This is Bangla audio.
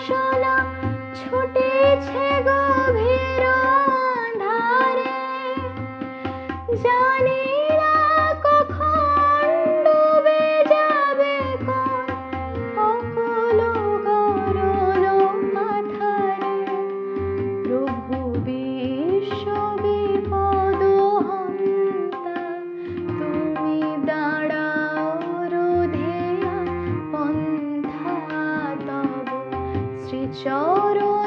বাসনা ছুটেছে গভীর শ্রীচরণ